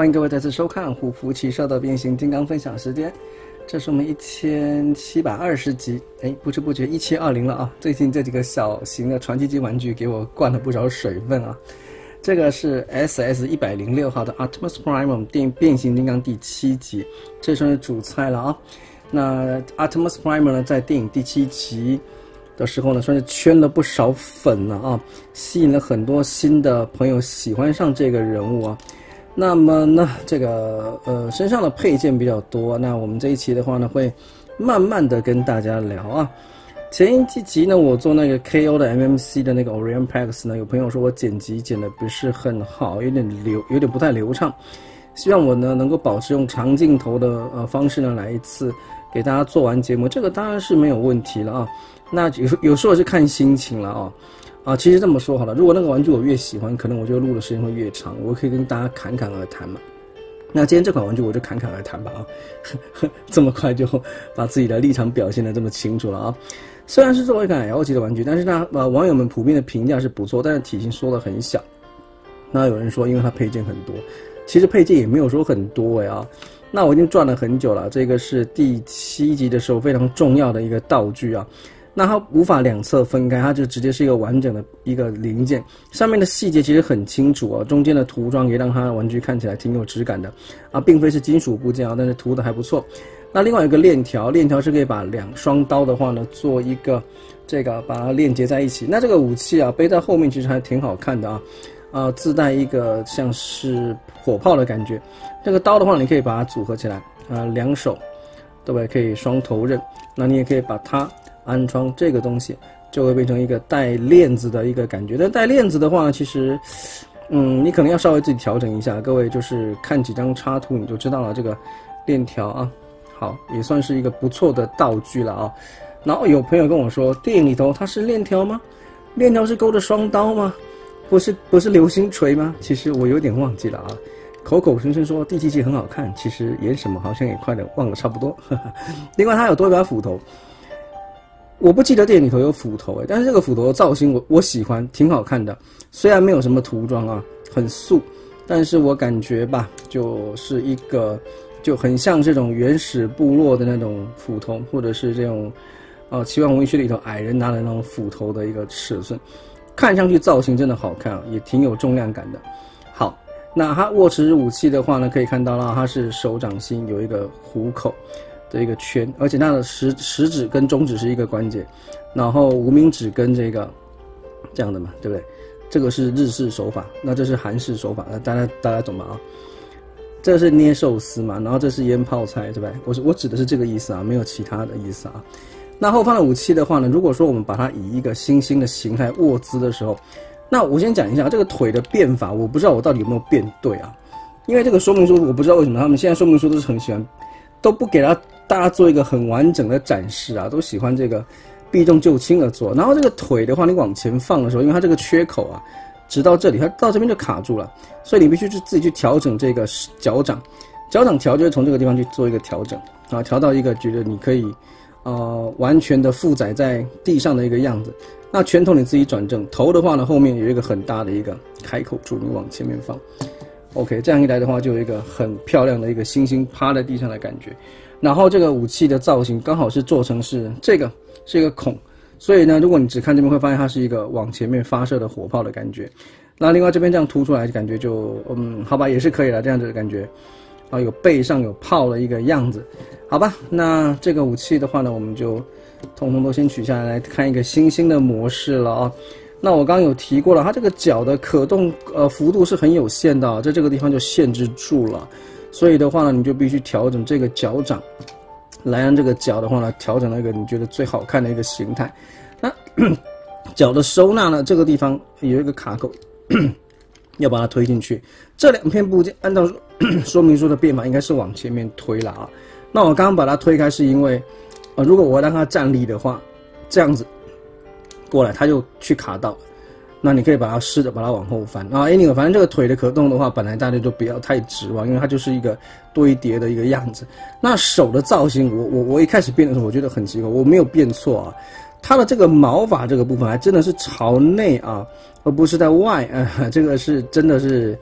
欢迎各位再次收看虎扑奇社的变形金刚分享时间，这是我们一千七百二十集，哎，不知不觉一七二零了啊！最近这几个小型的传奇级玩具给我灌了不少水分啊。这个是 SS 一百零六号的 Optimus Prime 电变形金刚第七集，这算是主菜了啊。那 Optimus Prime 呢，在电影第七集的时候呢，算是圈了不少粉了啊，吸引了很多新的朋友喜欢上这个人物啊。那么呢，这个呃身上的配件比较多，那我们这一期的话呢，会慢慢的跟大家聊啊。前一集呢，我做那个 KO 的 MMC 的那个 Orion Pax 呢，有朋友说我剪辑剪的不是很好，有点流，有点不太流畅。希望我呢能够保持用长镜头的呃方式呢来一次给大家做完节目，这个当然是没有问题了啊。那有有时候是看心情了啊。啊，其实这么说好了，如果那个玩具我越喜欢，可能我就录的时间会越长，我可以跟大家侃侃而谈嘛。那今天这款玩具我就侃侃而谈吧啊，这么快就把自己的立场表现的这么清楚了啊。虽然是作为一款 L 级的玩具，但是呢，呃，网友们普遍的评价是不错，但是体型缩的很小。那有人说，因为它配件很多，其实配件也没有说很多哎啊。那我已经转了很久了，这个是第七集的时候非常重要的一个道具啊。那它无法两侧分开，它就直接是一个完整的一个零件。上面的细节其实很清楚哦，中间的涂装也让它的玩具看起来挺有质感的啊，并非是金属部件啊，但是涂的还不错。那另外有个链条，链条是可以把两双刀的话呢，做一个这个把它链接在一起。那这个武器啊，背在后面其实还挺好看的啊，啊，自带一个像是火炮的感觉。这个刀的话，你可以把它组合起来啊，两手对不对？可以双头刃。那你也可以把它。安装这个东西就会变成一个带链子的一个感觉，但带链子的话，其实，嗯，你可能要稍微自己调整一下。各位就是看几张插图你就知道了，这个链条啊，好，也算是一个不错的道具了啊。然后有朋友跟我说，电影里头它是链条吗？链条是勾着双刀吗？不是，不是流星锤吗？其实我有点忘记了啊。口口声声说第七集很好看，其实演什么好像也快点忘了差不多。另外，它有多一把斧头。我不记得电影里头有斧头哎，但是这个斧头的造型我我喜欢，挺好看的。虽然没有什么涂装啊，很素，但是我感觉吧，就是一个就很像这种原始部落的那种斧头，或者是这种，呃，奇幻文学里头矮人拿的那种斧头的一个尺寸，看上去造型真的好看啊，也挺有重量感的。好，那它握持武器的话呢，可以看到了，它是手掌心有一个虎口。的一个圈，而且它的食食指跟中指是一个关节，然后无名指跟这个这样的嘛，对不对？这个是日式手法，那这是韩式手法，那大家大家懂吗？啊？这是捏寿司嘛，然后这是腌泡菜，对不对？我是我指的是这个意思啊，没有其他的意思啊。那后方的武器的话呢，如果说我们把它以一个星星的形态握姿的时候，那我先讲一下这个腿的变法，我不知道我到底有没有变对啊？因为这个说明书我不知道为什么他们现在说明书都是很喜欢都不给他。大家做一个很完整的展示啊，都喜欢这个避重就轻的做。然后这个腿的话，你往前放的时候，因为它这个缺口啊，直到这里，它到这边就卡住了，所以你必须去自己去调整这个脚掌。脚掌调就是从这个地方去做一个调整啊，调到一个觉得你可以呃完全的负载在地上的一个样子。那拳头你自己转正，头的话呢，后面有一个很大的一个开口处，你往前面放。OK，这样一来的话，就有一个很漂亮的一个星星趴在地上的感觉。然后这个武器的造型刚好是做成是这个是一个孔，所以呢，如果你只看这边会发现它是一个往前面发射的火炮的感觉。那另外这边这样凸出来，感觉就嗯，好吧，也是可以了，这样子的感觉，啊，有背上有炮的一个样子，好吧。那这个武器的话呢，我们就通通都先取下来，来看一个星星的模式了啊。那我刚有提过了，它这个脚的可动呃幅度是很有限的，在这个地方就限制住了。所以的话呢，你就必须调整这个脚掌，来让这个脚的话呢，调整那个你觉得最好看的一个形态。那脚的收纳呢，这个地方有一个卡口，要把它推进去。这两片部件按照说明书的变法，应该是往前面推了啊。那我刚刚把它推开，是因为，呃，如果我让它站立的话，这样子过来，他就去卡到。那你可以把它试着把它往后翻啊，anyway，反正这个腿的可动的话，本来大家就不要太指望，因为它就是一个堆叠的一个样子。那手的造型，我我我一开始变的时候，我觉得很奇怪，我没有变错啊。它的这个毛发这个部分还真的是朝内啊，而不是在外啊，这个是真的是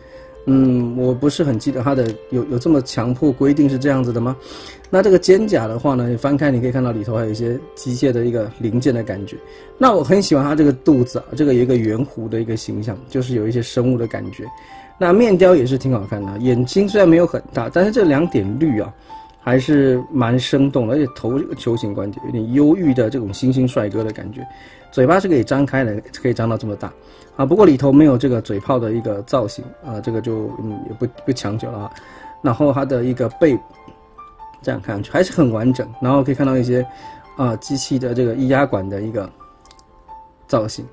嗯，我不是很记得它的有有这么强迫规定是这样子的吗？那这个肩甲的话呢，你翻开你可以看到里头还有一些机械的一个零件的感觉。那我很喜欢它这个肚子啊，这个有一个圆弧的一个形象，就是有一些生物的感觉。那面雕也是挺好看的，眼睛虽然没有很大，但是这两点绿啊，还是蛮生动的，而且头球形关节有点忧郁的这种星星帅哥的感觉。嘴巴是可以张开的，可以张到这么大。啊，不过里头没有这个嘴炮的一个造型啊，这个就嗯也不不强求了啊。然后它的一个背，这样看上去还是很完整。然后可以看到一些啊机器的这个液压管的一个造型。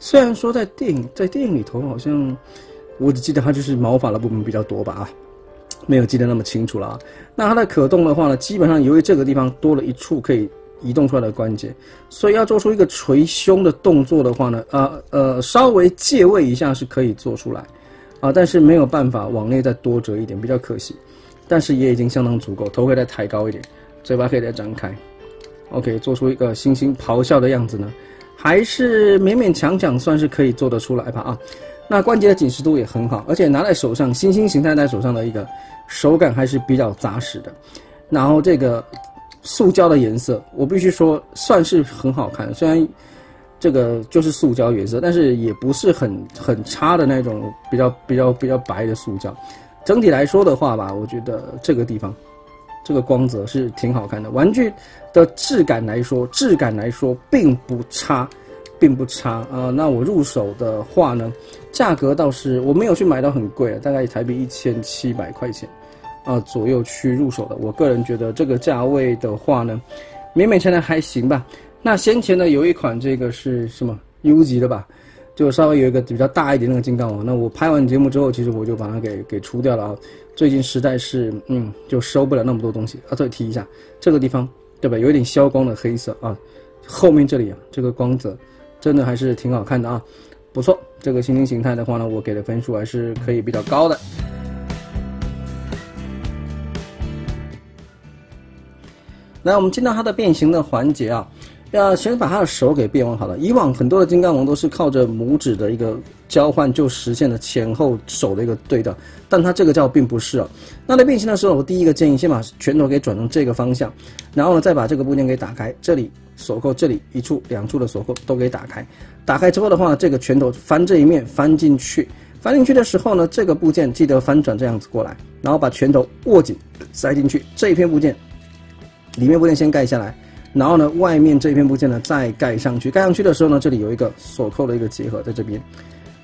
虽然说在电影在电影里头好像我只记得它就是毛发的部分比较多吧啊，没有记得那么清楚了啊。那它的可动的话呢，基本上由于这个地方多了一处可以。移动出来的关节，所以要做出一个捶胸的动作的话呢，呃呃，稍微借位一下是可以做出来，啊，但是没有办法往内再多折一点，比较可惜，但是也已经相当足够。头可以再抬高一点，嘴巴可以再张开，OK，做出一个猩猩咆哮的样子呢，还是勉勉强强算是可以做得出来吧啊。那关节的紧实度也很好，而且拿在手上，猩猩形态在手上的一个手感还是比较扎实的，然后这个。塑胶的颜色，我必须说算是很好看。虽然这个就是塑胶颜色，但是也不是很很差的那种比较比较比较白的塑胶。整体来说的话吧，我觉得这个地方这个光泽是挺好看的。玩具的质感来说，质感来说并不差，并不差啊。那我入手的话呢，价格倒是我没有去买到很贵，大概台币一千七百块钱。啊，左右去入手的，我个人觉得这个价位的话呢，勉勉强强还行吧。那先前呢有一款这个是什么 U 级的吧，就稍微有一个比较大一点那个金刚王。那我拍完节目之后，其实我就把它给给出掉了啊。最近实在是嗯，就收不了那么多东西啊。这里提一下，这个地方对吧，有一点消光的黑色啊，后面这里啊，这个光泽真的还是挺好看的啊，不错。这个心灵形态的话呢，我给的分数还是可以比较高的。来，我们进到它的变形的环节啊，要先把它的手给变完好了。以往很多的金刚王都是靠着拇指的一个交换就实现了前后手的一个对的，但它这个叫并不是啊。那在变形的时候，我第一个建议先把拳头给转成这个方向，然后呢再把这个部件给打开，这里锁扣这里一处两处的锁扣都给打开。打开之后的话，这个拳头翻这一面翻进去，翻进去的时候呢，这个部件记得翻转这样子过来，然后把拳头握紧塞进去这一片部件。里面部件先盖下来，然后呢，外面这一片部件呢再盖上去。盖上去的时候呢，这里有一个锁扣的一个结合在这边，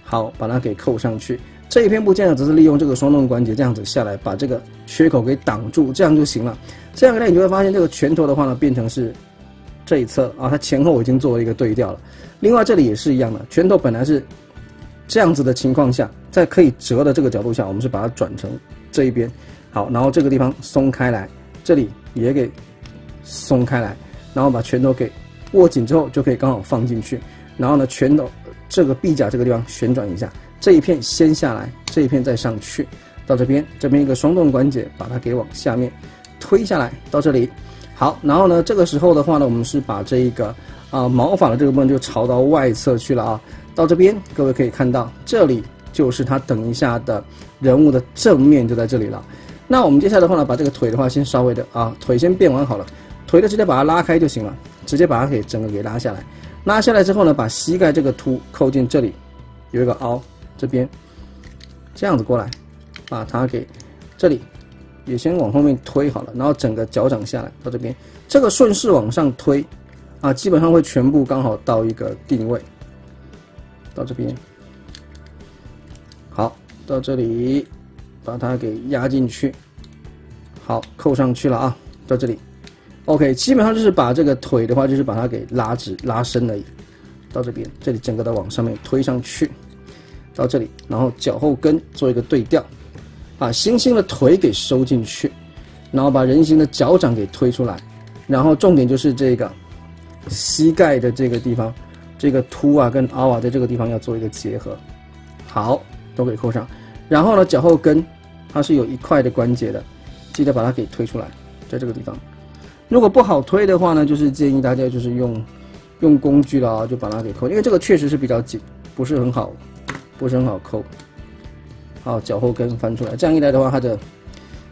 好，把它给扣上去。这一片部件呢，只是利用这个双动关节这样子下来，把这个缺口给挡住，这样就行了。这样呢，你就会发现这个拳头的话呢，变成是这一侧啊，它前后已经做了一个对调了。另外这里也是一样的，拳头本来是这样子的情况下，在可以折的这个角度下，我们是把它转成这一边，好，然后这个地方松开来，这里也给。松开来，然后把拳头给握紧之后，就可以刚好放进去。然后呢，拳头这个臂甲这个地方旋转一下，这一片先下来，这一片再上去，到这边，这边一个双动关节把它给往下面推下来，到这里。好，然后呢，这个时候的话呢，我们是把这一个啊毛发的这个部分就朝到外侧去了啊。到这边，各位可以看到，这里就是它等一下的人物的正面就在这里了。那我们接下来的话呢，把这个腿的话先稍微的啊腿先变完好了。腿的直接把它拉开就行了，直接把它给整个给拉下来。拉下来之后呢，把膝盖这个凸扣进这里，有一个凹，这边这样子过来，把它给这里也先往后面推好了，然后整个脚掌下来到这边，这个顺势往上推啊，基本上会全部刚好到一个定位，到这边，好，到这里把它给压进去，好，扣上去了啊，到这里。OK，基本上就是把这个腿的话，就是把它给拉直、拉伸了，到这边，这里整个的往上面推上去，到这里，然后脚后跟做一个对调，把星星的腿给收进去，然后把人形的脚掌给推出来，然后重点就是这个膝盖的这个地方，这个凸啊跟凹啊在这个地方要做一个结合，好，都给扣上，然后呢，脚后跟它是有一块的关节的，记得把它给推出来，在这个地方。如果不好推的话呢，就是建议大家就是用用工具啦，就把它给抠，因为这个确实是比较紧，不是很好，不是很好抠。好，脚后跟翻出来，这样一来的话，它的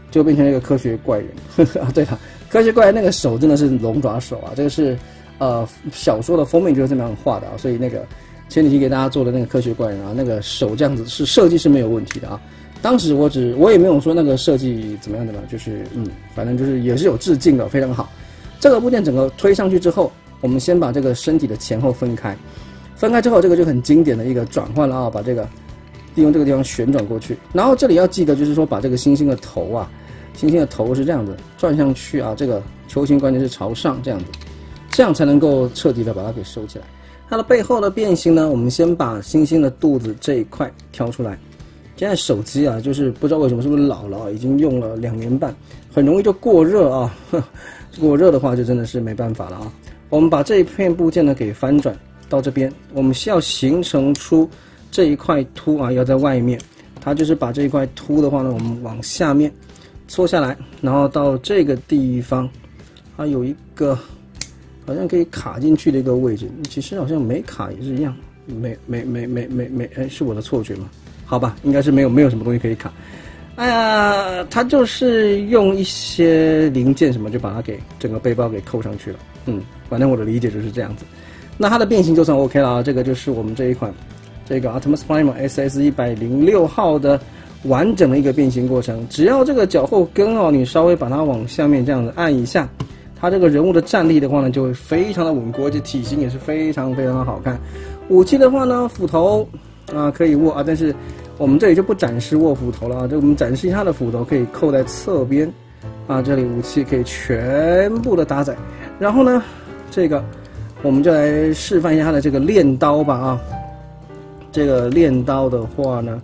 就变成了一个科学怪人。啊，对了，科学怪人那个手真的是龙爪手啊，这个是呃小说的封面就是这么样画的啊，所以那个前几期给大家做的那个科学怪人啊，那个手这样子是设计是没有问题的啊。当时我只我也没有说那个设计怎么样的吧，就是嗯，反正就是也是有致敬的，非常好。这个部件整个推上去之后，我们先把这个身体的前后分开，分开之后，这个就很经典的一个转换了啊，把这个。利用这个地方旋转过去，然后这里要记得，就是说把这个星星的头啊，星星的头是这样子转上去啊，这个球形关节是朝上这样子，这样才能够彻底的把它给收起来。它的背后的变形呢，我们先把星星的肚子这一块挑出来。现在手机啊，就是不知道为什么是不是老了，已经用了两年半，很容易就过热啊。过热的话就真的是没办法了啊。我们把这一片部件呢给翻转到这边，我们需要形成出。这一块凸啊要在外面，它就是把这一块凸的话呢，我们往下面搓下来，然后到这个地方，它有一个好像可以卡进去的一个位置，其实好像没卡也是一样，没没没没没没，哎，是我的错觉吗？好吧，应该是没有没有什么东西可以卡。哎呀，它就是用一些零件什么就把它给整个背包给扣上去了。嗯，反正我的理解就是这样子。那它的变形就算 OK 了啊，这个就是我们这一款。这个 Optimus Prime SS 一百零六号的完整的一个变形过程，只要这个脚后跟哦，你稍微把它往下面这样子按一下，它这个人物的站立的话呢，就会非常的稳固，而且体型也是非常非常的好看。武器的话呢，斧头啊可以握啊，但是我们这里就不展示握斧头了啊，就我们展示一下它的斧头可以扣在侧边啊，这里武器可以全部的搭载。然后呢，这个我们就来示范一下它的这个练刀吧啊。这个练刀的话呢，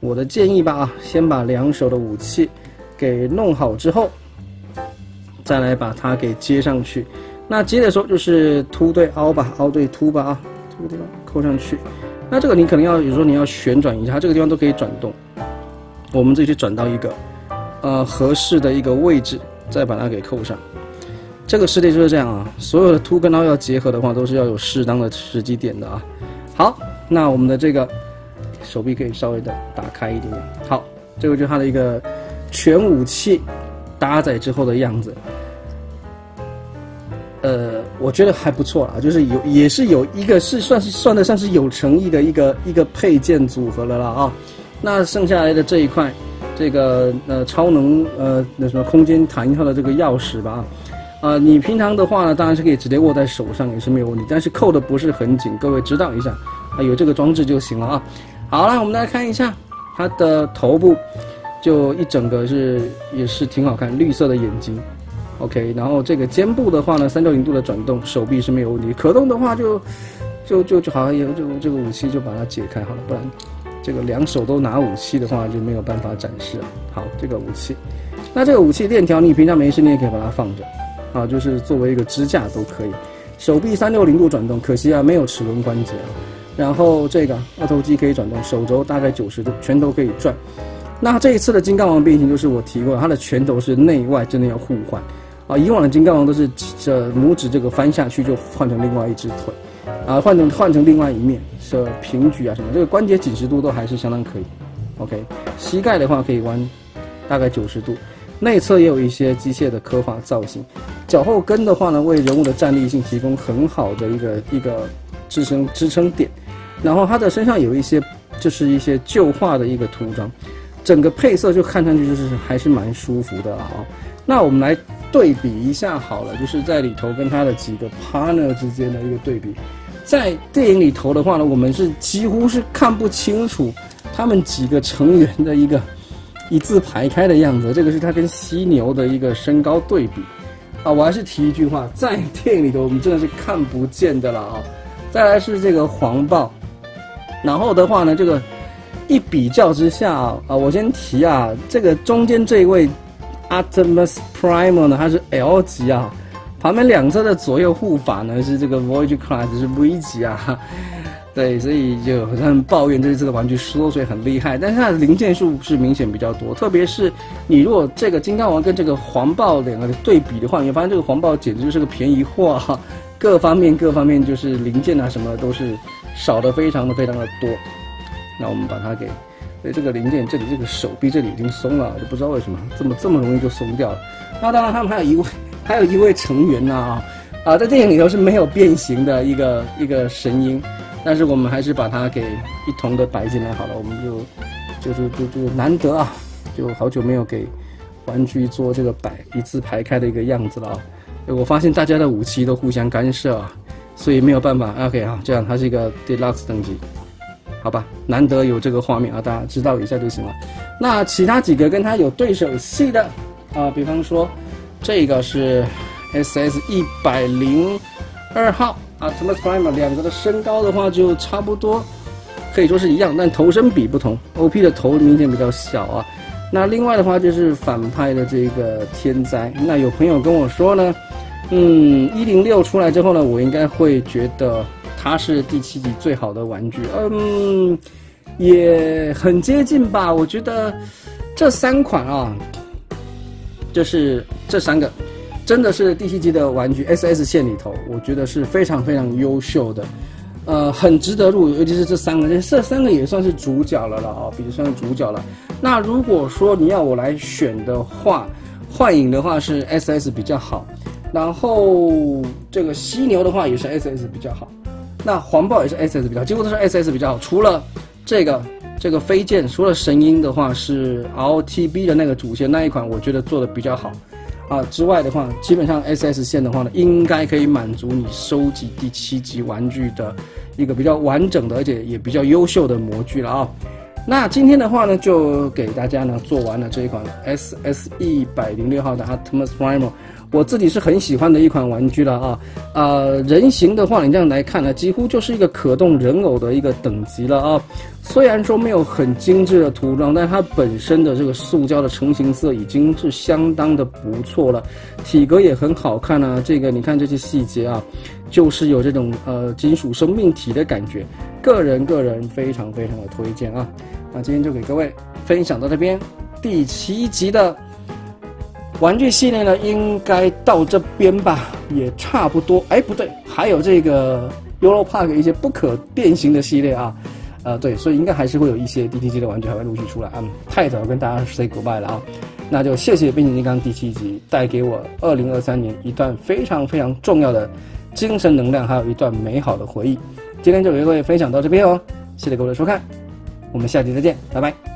我的建议吧啊，先把两手的武器给弄好之后，再来把它给接上去。那接的时候就是凸对凹吧，凹对凸吧啊，这个地方扣上去。那这个你可能要，有时候你要旋转一下，这个地方都可以转动。我们自己去转到一个呃合适的一个位置，再把它给扣上。这个实力就是这样啊，所有的凸跟凹要结合的话，都是要有适当的时机点的啊。好。那我们的这个手臂可以稍微的打开一点点。好，这个就是它的一个全武器搭载之后的样子。呃，我觉得还不错啊，就是有也是有一个是算是算得上是有诚意的一个一个配件组合了了啊。那剩下来的这一块，这个呃超能呃那什么空间弹跳的这个钥匙吧啊，你平常的话呢，当然是可以直接握在手上也是没有问题，但是扣的不是很紧，各位指导一下。啊，有这个装置就行了啊。好了，我们来看一下它的头部，就一整个是也是挺好看，绿色的眼睛。OK，然后这个肩部的话呢，三六零度的转动，手臂是没有问题。可动的话就就就就好像有就这个武器就把它解开好了，不然这个两手都拿武器的话就没有办法展示了。好，这个武器，那这个武器链条你平常没事你也可以把它放着，啊，就是作为一个支架都可以。手臂三六零度转动，可惜啊没有齿轮关节啊。然后这个二头肌可以转动，手肘大概九十度，拳头可以转。那这一次的金刚王变形就是我提过，它的拳头是内外真的要互换啊。以往的金刚王都是这拇指这个翻下去就换成另外一只腿，啊换成换成另外一面是平举啊什么，这个关节紧实度都还是相当可以。OK，膝盖的话可以弯大概九十度，内侧也有一些机械的刻画造型。脚后跟的话呢，为人物的站立性提供很好的一个一个支撑支撑点。然后它的身上有一些，就是一些旧化的一个涂装，整个配色就看上去就是还是蛮舒服的啊。那我们来对比一下好了，就是在里头跟它的几个 partner 之间的一个对比。在电影里头的话呢，我们是几乎是看不清楚他们几个成员的一个一字排开的样子。这个是他跟犀牛的一个身高对比啊。我还是提一句话，在电影里头我们真的是看不见的了啊。再来是这个黄豹。然后的话呢，这个一比较之下，啊，我先提啊，这个中间这一位 Optimus Prime 呢，它是 L 级啊，旁边两侧的左右护法呢是这个 Voyage Class 是 V 级啊，对，所以就很抱怨这次的玩具缩水很厉害，但是它的零件数是明显比较多，特别是你如果这个金刚王跟这个黄豹两个对比的话，你会发现这个黄豹简直就是个便宜货哈，各方面各方面就是零件啊什么都是。少的非常的非常的多，那我们把它给所以这个零件这里这个手臂这里已经松了，就不知道为什么这么这么容易就松掉了。那当然，他们还有一位 还有一位成员呢啊啊，在电影里头是没有变形的一个一个神鹰，但是我们还是把它给一同的摆进来好了。我们就就是就就难得啊，就好久没有给玩具做这个摆一字排开的一个样子了啊。我发现大家的武器都互相干涉啊，所以没有办法。OK 啊，这样它是一个 Deluxe 等级。好吧，难得有这个画面啊，大家知道一下就行了。那其他几个跟他有对手戏的啊，比方说这个是 SS 一百零二号啊，Thomas Prime 两个的身高的话就差不多，可以说是一样，但头身比不同，OP 的头明显比较小啊。那另外的话就是反派的这个天灾，那有朋友跟我说呢，嗯，一零六出来之后呢，我应该会觉得。它是第七集最好的玩具，嗯，也很接近吧。我觉得这三款啊，就是这三个，真的是第七集的玩具 SS 线里头，我觉得是非常非常优秀的，呃，很值得入，尤其是这三个，这三个也算是主角了了啊，比如算是主角了。那如果说你要我来选的话，幻影的话是 SS 比较好，然后这个犀牛的话也是 SS 比较好。那黄豹也是 SS 比较，几乎都是 SS 比较好。除了这个这个飞剑，除了神鹰的话是 RTB 的那个主线那一款，我觉得做的比较好啊。之外的话，基本上 SS 线的话呢，应该可以满足你收集第七级玩具的一个比较完整的，而且也比较优秀的模具了啊。那今天的话呢，就给大家呢做完了这一款 SS 一百零六号的 Optimus Prime。我自己是很喜欢的一款玩具了啊，呃，人形的话，你这样来看呢，几乎就是一个可动人偶的一个等级了啊。虽然说没有很精致的涂装，但它本身的这个塑胶的成型色已经是相当的不错了，体格也很好看啊。这个你看这些细节啊，就是有这种呃金属生命体的感觉，个人个人非常非常的推荐啊。那今天就给各位分享到这边，第七集的。玩具系列呢，应该到这边吧，也差不多。哎，不对，还有这个 Euro Park 一些不可变形的系列啊，呃，对，所以应该还是会有一些 DTG 的玩具还会陆续出来啊。太早跟大家 say goodbye 了啊，那就谢谢变形金刚第七集带给我二零二三年一段非常非常重要的精神能量，还有一段美好的回忆。今天就给各位分享到这边哦，谢谢各位的收看，我们下期再见，拜拜。